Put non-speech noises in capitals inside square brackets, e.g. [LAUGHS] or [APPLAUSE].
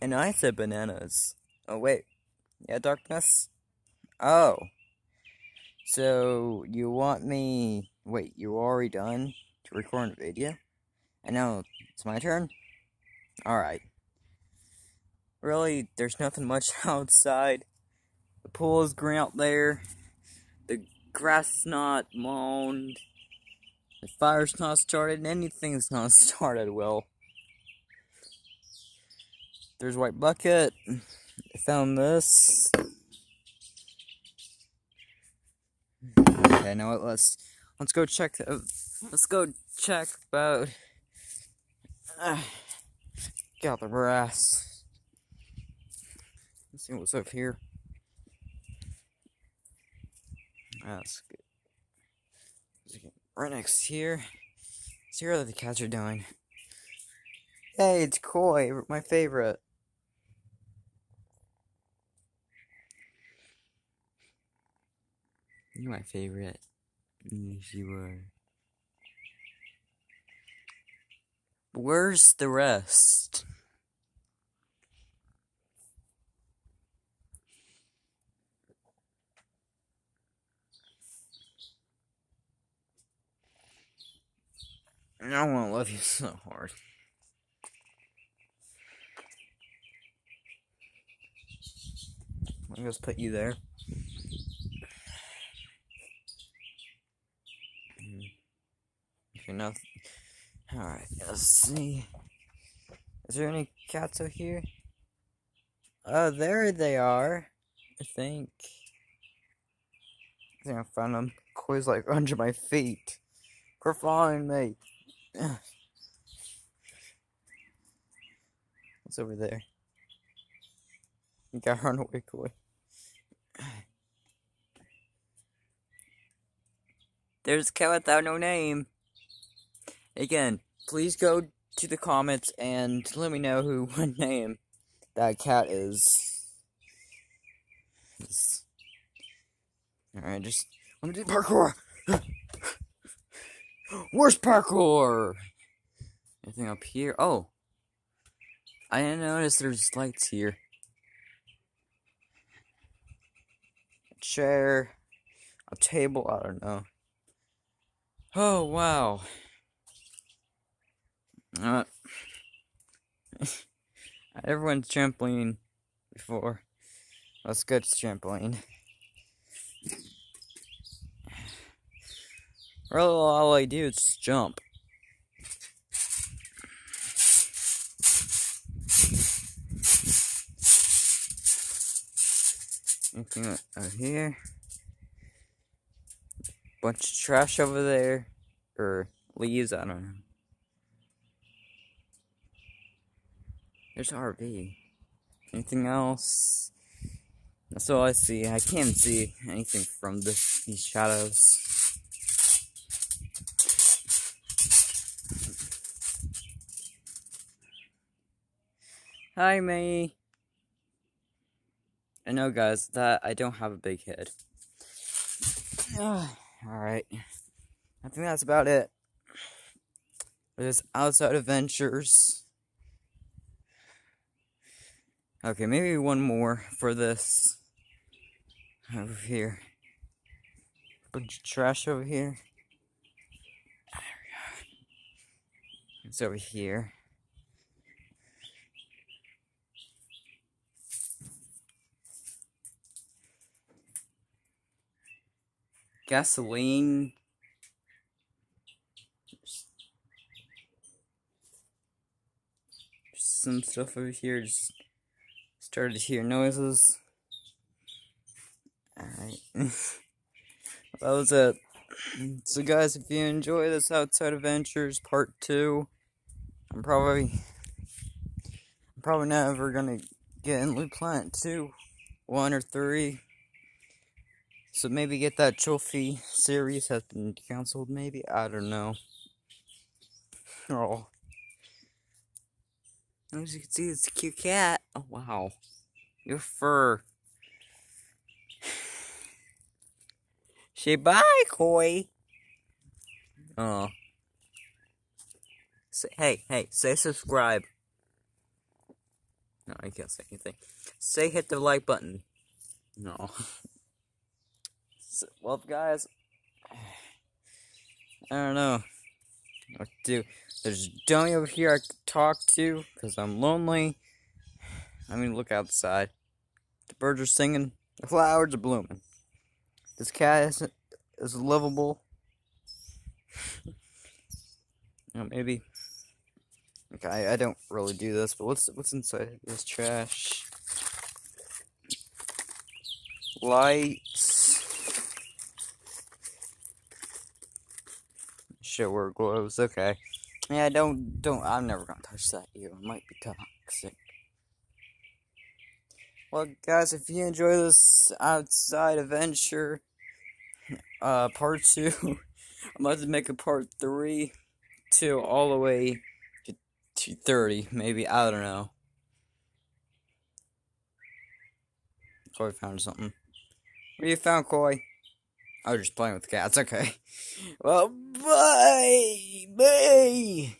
And I said bananas. Oh, wait. Yeah, darkness? Oh. So, you want me... Wait, you already done to record a video? And now it's my turn? Alright. Really, there's nothing much [LAUGHS] outside. The pool is green out there. The grass is not mown. The fire's not started. And anything's not [LAUGHS] started well. There's white bucket. I found this. Okay, now let's let's go check. Uh, let's go check about. Uh, got the brass. Let's see what's up here. That's good. Right next here. See how the cats are doing. Hey, it's Koi, my favorite. My favorite. Yes, you are. Where's the rest? I want to love you so hard. I'm just put you there. Okay, now. Alright, let's see. Is there any cats out here? Oh, there they are. I think. I think I found them. Koi's like [LAUGHS] under my feet. Quit following me. What's over there? You gotta run away, Koi. There's a cat without no name. Again, please go to the comments and let me know who [LAUGHS] what name that cat is. Alright, just let me do parkour. [GASPS] Worst parkour. Anything up here? Oh, I didn't notice there's lights here. A chair, a table. I don't know. Oh wow. Uh, [LAUGHS] everyone's trampoline before. Let's go to trampoline. Really, all I do is jump. Anything out here? Bunch of trash over there. Or leaves, I don't know. There's RV. Anything else? That's all I see. I can't see anything from this, these shadows. Hi, May. I know, guys, that I don't have a big head. [SIGHS] Alright. I think that's about it. There's Outside Adventures. Okay, maybe one more for this. Over here. Bunch of trash over here. It's over here. Gasoline. Some stuff over here. Just started to hear noises. Alright. [LAUGHS] that was it. So guys, if you enjoy this Outside Adventures Part 2, I'm probably I'm probably never gonna get in Loot Planet 2, 1 or 3. So maybe get that trophy series has been cancelled, maybe? I don't know. Oh. As you can see, it's a cute cat. Oh, wow. Your fur. Say bye, Koi. Oh. Say, hey, hey, say subscribe. No, I can't say anything. Say hit the like button. No. [LAUGHS] so, well, guys, [SIGHS] I don't know what to do. There's dummy over here I could talk to because I'm lonely. I mean, look outside. The birds are singing. The flowers are blooming. This cat is, is livable. [LAUGHS] oh, maybe. Okay, I, I don't really do this, but what's what's inside this trash? Lights. Shower gloves. Okay. Yeah, don't don't. I'm never gonna touch that. You it might be toxic. Well, guys, if you enjoy this outside adventure, [LAUGHS] uh, part two, [LAUGHS] I'm about to make a part three, to all the way to, to 30, maybe, I don't know. Koi found something. What you found, Koi? I was just playing with the cats, okay. [LAUGHS] Well, bye! Bye!